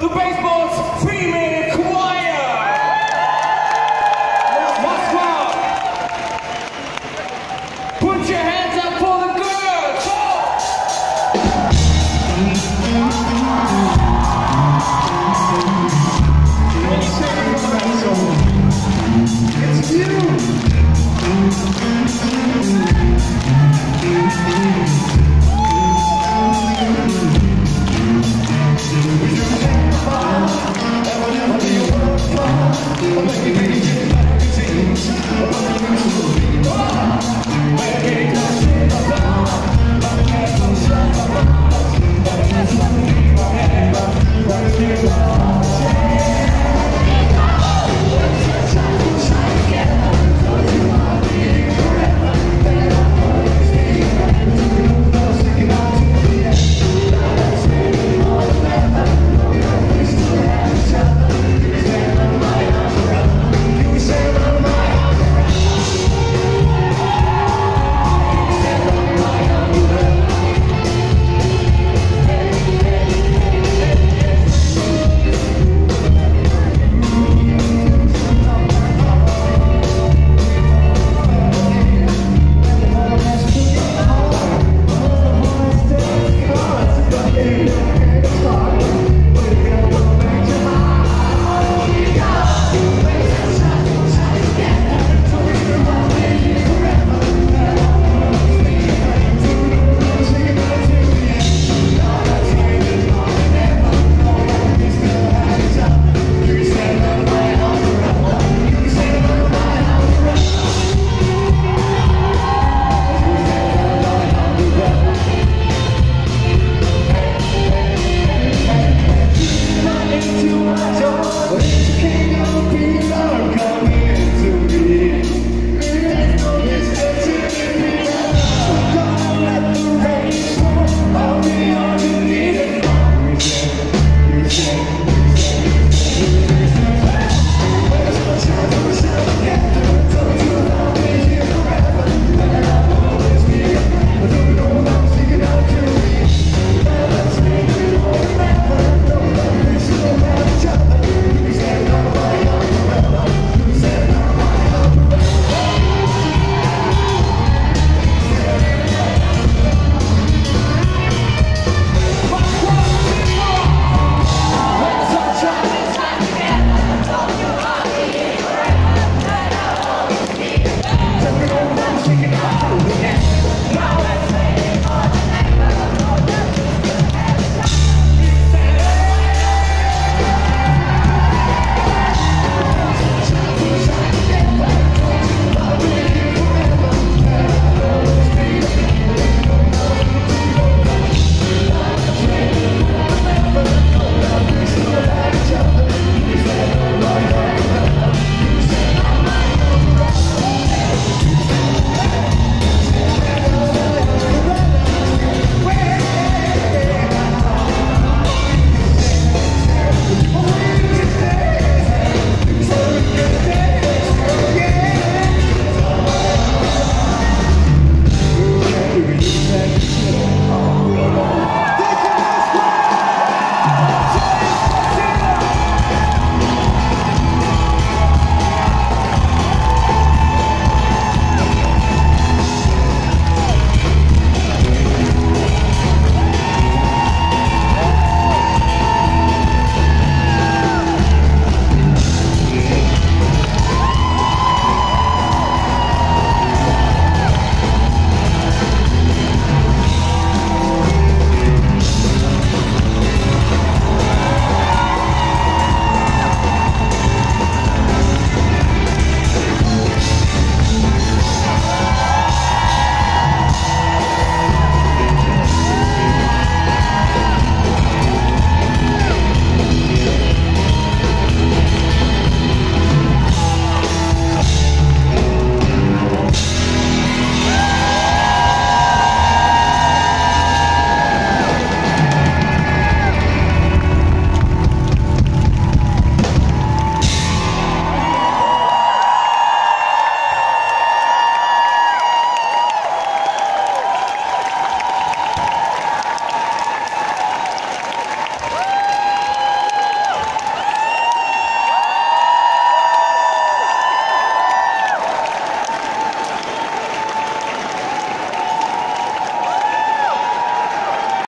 the baseball's premium